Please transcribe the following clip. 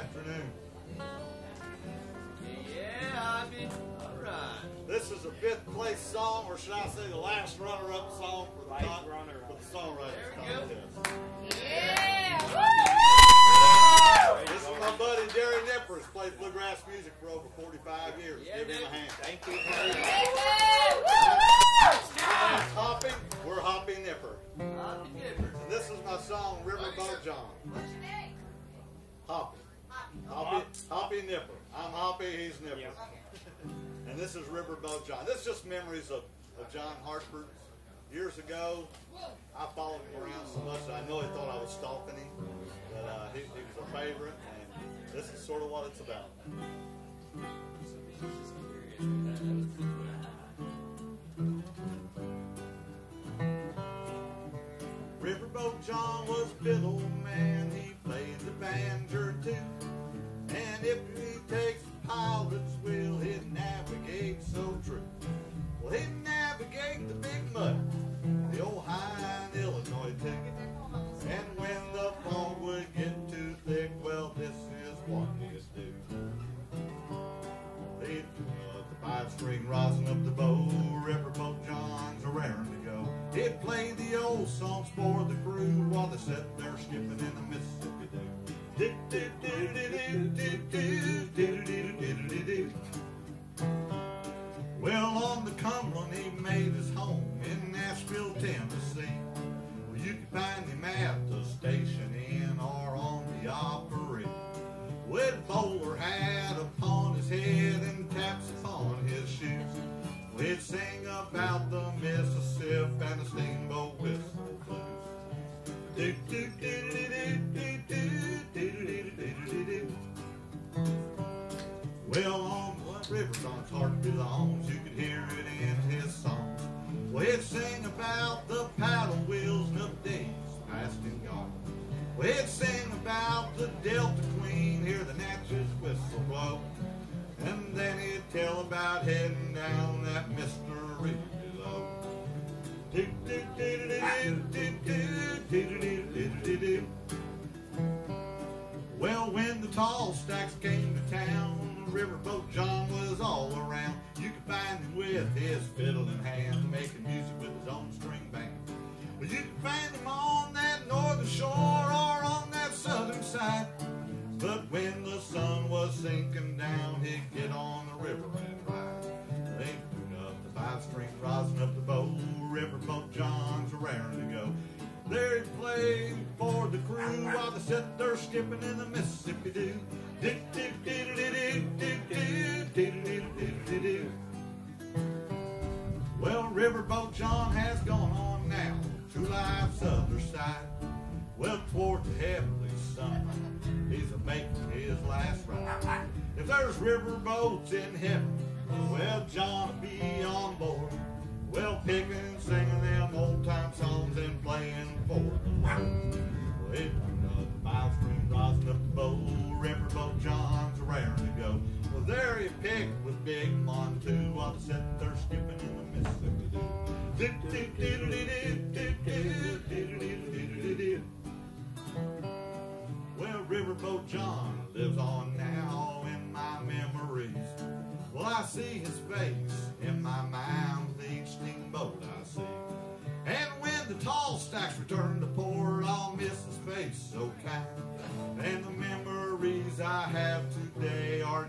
afternoon. Yeah, Hoppy. All right. This is a fifth place song, or should I say the last runner-up song for the, con- runner-up. for the songwriters There we go. contest. Yeah! This is my buddy Jerry Nippers. Played bluegrass music for over 45 years. Yeah, Give him a hand. Thank you. That's Hoppy. We're Hoppy Nipper. Hoppy Nippers. And this is my song, Riverboat John. What's your name? Hoppy. Hoppy, Hoppy Nipper. I'm Hoppy, he's Nipper. And this is Riverboat John. This is just memories of, of John Hartford. Years ago, I followed him around so much that I know he thought I was stalking him. But uh, he, he was a favorite, and this is sort of what it's about. Riverboat John was fiddle man, he played the banjo string rising up the bow, river boat johns a raring to go. It played the old songs for the crew while they sat there skipping in the Mississippi Doo. Do, do, do, well, on the Cumberland he made his home Mississippi and the steamboat whistle blues. Do, do, do, do. Well, on what river John's heart belongs, you could hear it in his songs. Well, he'd sing about the paddle wheels and the days past and gone. Well, he'd sing about the Delta Queen, hear the Natchez whistle blow. And then he'd tell about heading down that mystery Well, when the tall stacks came to town, Riverboat John was all around. You could find him with his fiddle in hand, making music with his own string band. Well, you could find him on that northern shore or on that southern side. But when the sun was sinking down, he'd get on the river he played for the crew while they sat there skipping in the Mississippi do. Do, do, do, do, do, do, do, do, do, do, do, do. Well, Riverboat John has gone on now to life's other side. Well, toward the heavenly sun, he's a making his last ride. If there's riverboats in heaven, well, John'll be on board. prayer to go. Well, there he picked was big on two while they sat there skipping in the Mississippi. Well, Riverboat John lives on now in my memories. Well, I see his face in my mind with each steamboat I see. And when the tall stacks return to port, I'll miss his face so kind. And the memories memories I have today are